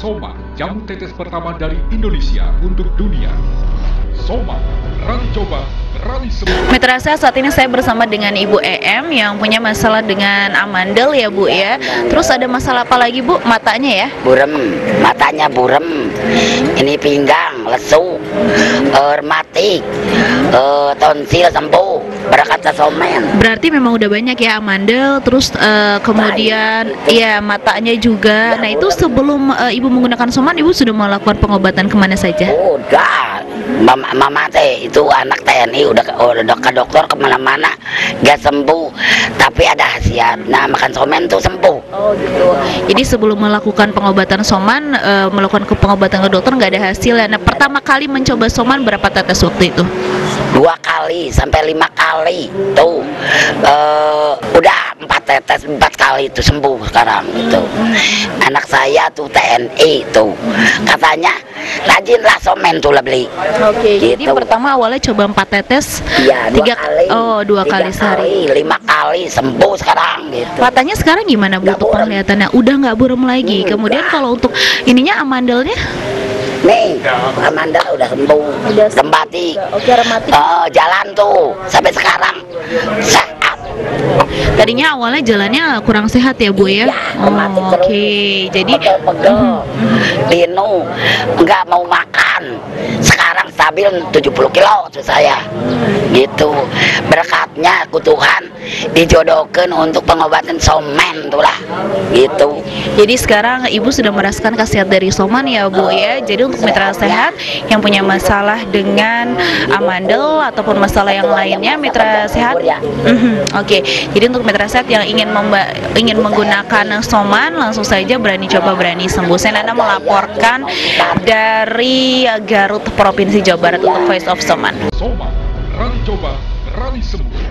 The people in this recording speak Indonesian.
Soma, jamu tetes pertama dari Indonesia untuk dunia. Soma, berani coba. Mitra saya saat ini saya bersama dengan Ibu EM yang punya masalah dengan amandel ya Bu ya. Terus ada masalah apa lagi Bu? Matanya ya? burem matanya burem ini pinggang lesu eh, rematik eh, tonsil sembuh berkata somen Berarti memang udah banyak ya amandel, terus eh, kemudian ya matanya juga. Nah itu sebelum eh, Ibu menggunakan soman, Ibu sudah melakukan pengobatan ke mana saja? udah mama, mama teh itu anak TNI udah ke- udah ke dokter ke mana-mana gak sembuh tapi ada khasiat nah makan somen tuh sembuh Oh gitu. Jadi sebelum melakukan pengobatan soman, eh, melakukan ke pengobatan ke dokter nggak ada hasil. ya. Nah pertama kali mencoba soman berapa tetes waktu itu? dua kali sampai lima kali tuh eh, udah empat tetes empat kali itu sembuh sekarang itu anak saya tuh TNI tuh katanya rajinlah somen tuh lah beli Oke. Jadi Gitu. pertama awalnya coba empat tetes, Iya, dua tiga kali. oh dua Tiga kali sehari. kali, lima kali sembuh sekarang gitu. Matanya sekarang gimana bu untuk penglihatannya? Udah nggak buram lagi. Hmm, Kemudian nggak. kalau untuk ininya amandelnya? Nih, Amanda udah sembuh. Udah Kembali. Oke rematik. Eh, jalan tuh sampai sekarang. Sehat. Tadinya awalnya jalannya kurang sehat ya bu ya? Iya, rematik Oh. Oke. Jadi Pegel-pegel. Linu nggak mau makan. Sekarang stabil 70 kilo tuh saya. Gitu. Berkatnya ku Tuhan dijodohkan untuk pengobatan somen tuh lah. Gitu. Jadi sekarang ibu sudah merasakan khasiat dari soman ya bu ya. Jadi untuk mitra sehat yang punya masalah dengan amandel ataupun masalah yang lainnya mitra sehat. Mhm, Oke. Jadi untuk mitra sehat yang ingin ingin menggunakan soman langsung saja berani coba berani sembuh. Saya Nana melaporkan dari Garut Provinsi Jawa Barat untuk Voice of Soman. Soma, berani coba, berani sembuh.